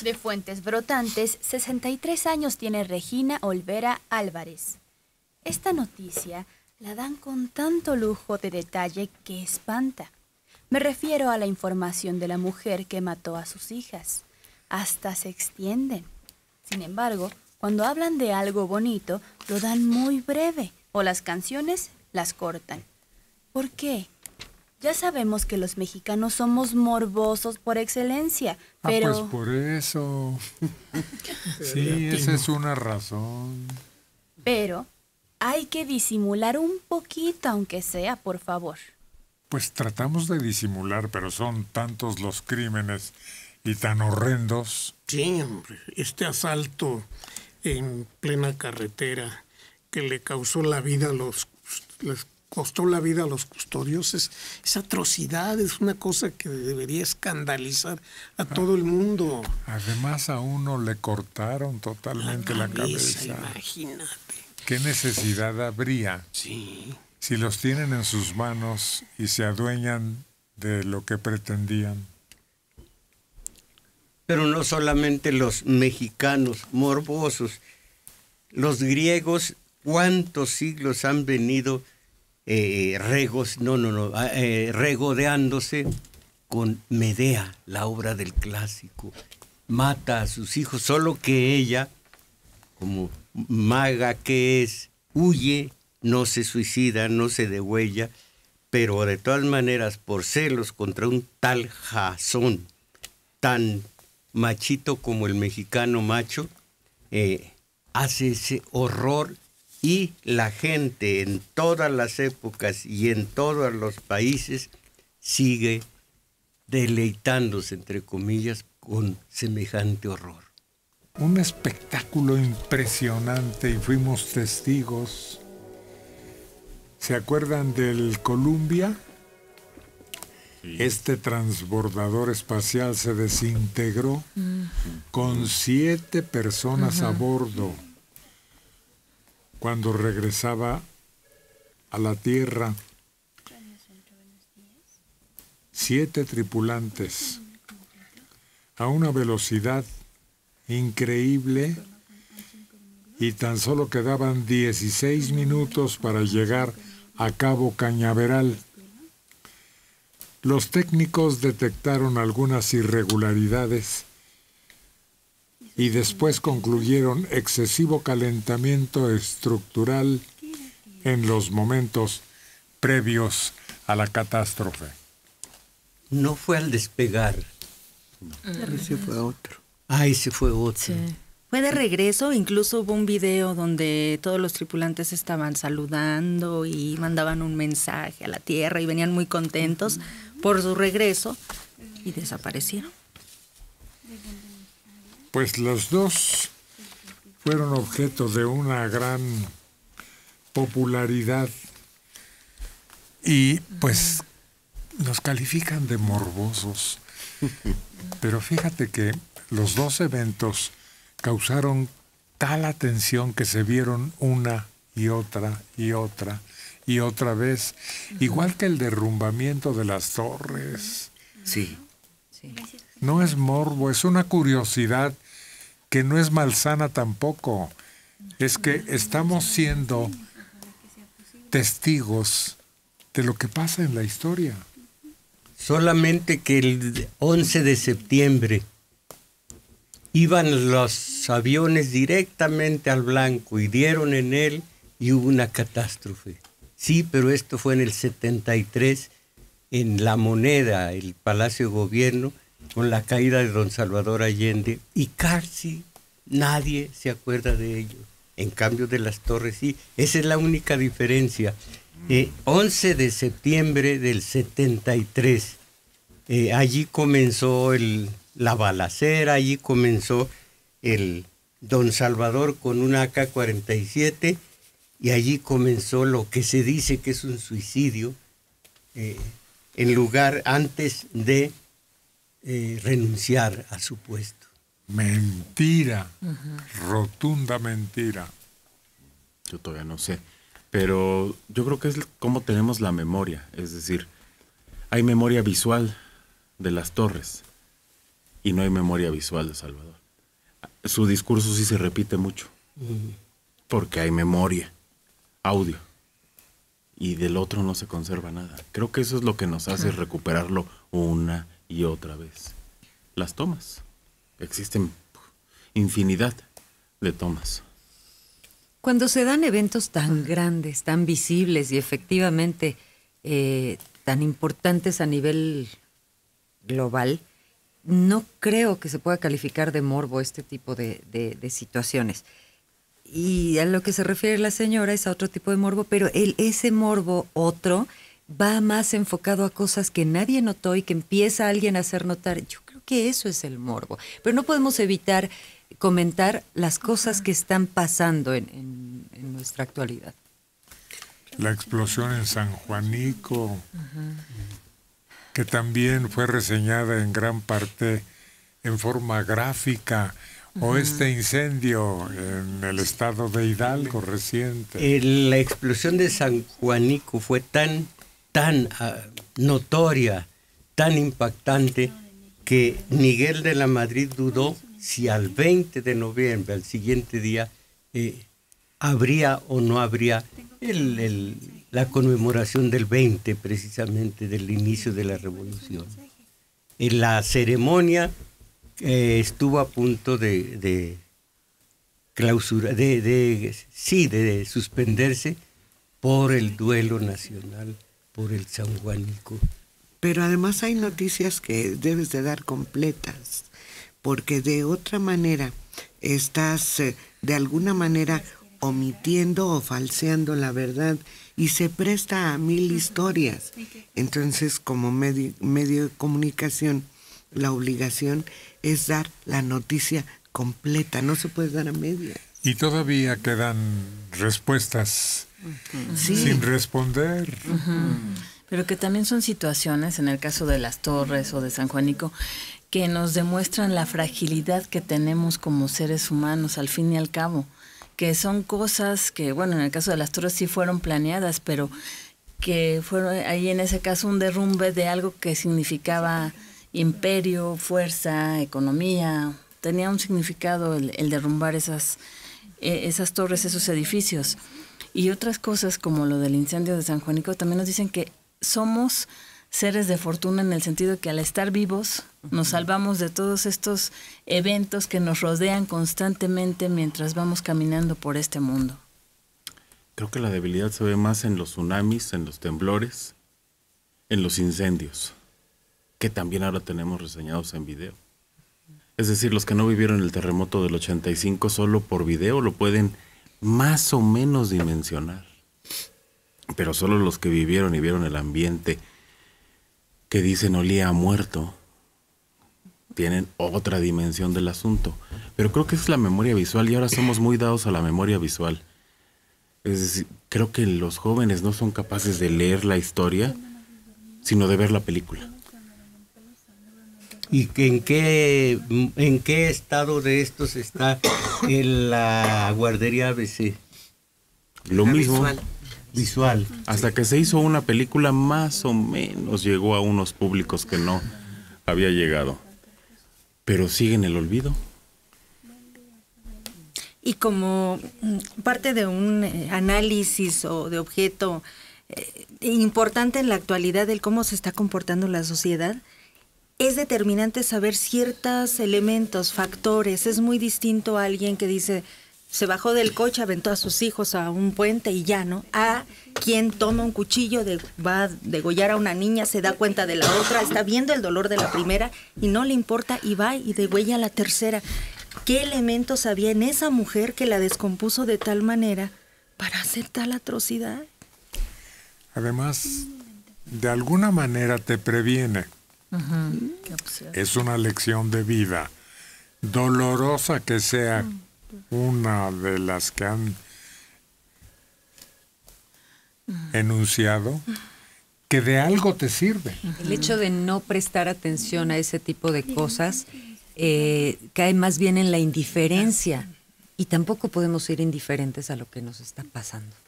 De fuentes brotantes, 63 años tiene Regina Olvera Álvarez. Esta noticia la dan con tanto lujo de detalle que espanta. Me refiero a la información de la mujer que mató a sus hijas. Hasta se extienden. Sin embargo, cuando hablan de algo bonito, lo dan muy breve o las canciones las cortan. ¿Por qué? Ya sabemos que los mexicanos somos morbosos por excelencia, pero... Ah, pues por eso. sí, esa es una razón. Pero hay que disimular un poquito, aunque sea, por favor. Pues tratamos de disimular, pero son tantos los crímenes y tan horrendos. Sí, hombre, este asalto en plena carretera que le causó la vida a los, costó la vida a los custodios es, atrocidad, es una cosa que debería escandalizar a todo el mundo. Además a uno le cortaron totalmente la cabeza. Imagínate. ¿Qué necesidad habría? Sí. Si los tienen en sus manos y se adueñan de lo que pretendían. Pero no solamente los mexicanos morbosos, los griegos, ¿cuántos siglos han venido eh, regos, no, no, no, ah, eh, regodeándose con Medea, la obra del clásico. Mata a sus hijos, solo que ella, como maga que es, huye, no se suicida, no se degüella, pero de todas maneras, por celos contra un tal Jasón, tan machito como el mexicano macho, eh, hace ese horror y la gente en todas las épocas y en todos los países sigue deleitándose, entre comillas, con semejante horror. Un espectáculo impresionante y fuimos testigos. ¿Se acuerdan del Columbia? Este transbordador espacial se desintegró con siete personas a bordo cuando regresaba a la Tierra. Siete tripulantes a una velocidad increíble y tan solo quedaban 16 minutos para llegar a Cabo Cañaveral. Los técnicos detectaron algunas irregularidades y después concluyeron excesivo calentamiento estructural en los momentos previos a la catástrofe. No fue al despegar. Ese fue otro. Ah, ese fue otro. Fue de regreso, incluso hubo un video donde todos los tripulantes estaban saludando y mandaban un mensaje a la Tierra y venían muy contentos por su regreso y desaparecieron. Pues los dos fueron objeto de una gran popularidad y pues nos califican de morbosos. Pero fíjate que los dos eventos causaron tal atención que se vieron una y otra y otra y otra vez, igual que el derrumbamiento de las torres. Sí. No es morbo, es una curiosidad que no es malsana tampoco. Es que estamos siendo testigos de lo que pasa en la historia. Solamente que el 11 de septiembre iban los aviones directamente al blanco y dieron en él y hubo una catástrofe. Sí, pero esto fue en el 73, en La Moneda, el Palacio de Gobierno, con la caída de don Salvador Allende, y casi nadie se acuerda de ello. En cambio de las torres, sí, esa es la única diferencia. 11 eh, de septiembre del 73, eh, allí comenzó el, la balacera, allí comenzó el don Salvador con un AK-47 y allí comenzó lo que se dice que es un suicidio, eh, en lugar antes de eh, renunciar a su puesto. Mentira, rotunda mentira. Yo todavía no sé, pero yo creo que es como tenemos la memoria, es decir, hay memoria visual de las torres, y no hay memoria visual de Salvador. Su discurso sí se repite mucho, porque hay memoria, audio, y del otro no se conserva nada. Creo que eso es lo que nos hace recuperarlo una y otra vez. Las tomas. Existen infinidad de tomas. Cuando se dan eventos tan grandes, tan visibles y efectivamente eh, tan importantes a nivel global, no creo que se pueda calificar de morbo este tipo de, de situaciones. Y a lo que se refiere la señora es a otro tipo de morbo, pero el, ese morbo otro va más enfocado a cosas que nadie notó y que empieza alguien a hacer notar. Yo creo que eso es el morbo. Pero no podemos evitar comentar las cosas que están pasando en, en, en nuestra actualidad. La explosión en San Juanico, que también fue reseñada en gran parte en forma gráfica, o este incendio en el estado de Hidalgo reciente. Eh, la explosión de San Juanico fue tan, tan uh, notoria, tan impactante, que Miguel de la Madrid dudó si al 20 de noviembre, al siguiente día, eh, habría o no habría la conmemoración del 20 precisamente del inicio de la revolución. En la ceremonia eh, estuvo a punto de, de clausura, de, sí, de suspenderse por el duelo nacional, por el San Juanico. Pero además hay noticias que debes de dar completas, porque de otra manera estás eh, de alguna manera omitiendo o falseando la verdad y se presta a mil historias. Entonces, como medio, medio de comunicación, la obligación es dar la noticia completa, no se puede dar a media. Y todavía quedan respuestas. Sí. sin responder. Uh -huh. Pero que también son situaciones, en el caso de las torres o de San Juanico, que nos demuestran la fragilidad que tenemos como seres humanos al fin y al cabo, que son cosas que, bueno, en el caso de las torres sí fueron planeadas, pero que fueron ahí en ese caso un derrumbe de algo que significaba imperio, fuerza, economía. Tenía un significado el, el derrumbar esas, eh, esas torres, esos edificios. Y otras cosas como lo del incendio de San Juanico también nos dicen que somos seres de fortuna en el sentido de que al estar vivos nos salvamos de todos estos eventos que nos rodean constantemente mientras vamos caminando por este mundo. Creo que la debilidad se ve más en los tsunamis, en los temblores, en los incendios que también ahora tenemos reseñados en video. Es decir, los que no vivieron el terremoto del 85 solo por video lo pueden más o menos dimensionar. Pero solo los que vivieron y vieron el ambiente que dicen olía a muerto tienen otra dimensión del asunto. Pero creo que es la memoria visual y ahora somos muy dados a la memoria visual. Es decir, creo que los jóvenes no son capaces de leer la historia, sino de ver la película y en qué en qué estado de estos está en la guardería ABC. Lo la mismo. Visual. visual. Hasta que se hizo una película más o menos llegó a unos públicos que no había llegado. Pero sigue en el olvido. Y como parte de un análisis o de objeto eh, importante en la actualidad del cómo se está comportando la sociedad, es determinante saber ciertos elementos, factores. Es muy distinto a alguien que dice, se bajó del coche, aventó a sus hijos a un puente y ya, ¿no? A quien toma un cuchillo, de, va a degollar a una niña, se da cuenta de la otra, está viendo el dolor de la primera y no le importa y va y degüella a la tercera. ¿Qué elementos había en esa mujer que la descompuso de tal manera para hacer tal atrocidad? Además, de alguna manera te previene. Uh -huh. Es una lección de vida, dolorosa que sea una de las que han enunciado, que de algo te sirve. El hecho de no prestar atención a ese tipo de cosas eh, cae más bien en la indiferencia y tampoco podemos ser indiferentes a lo que nos está pasando.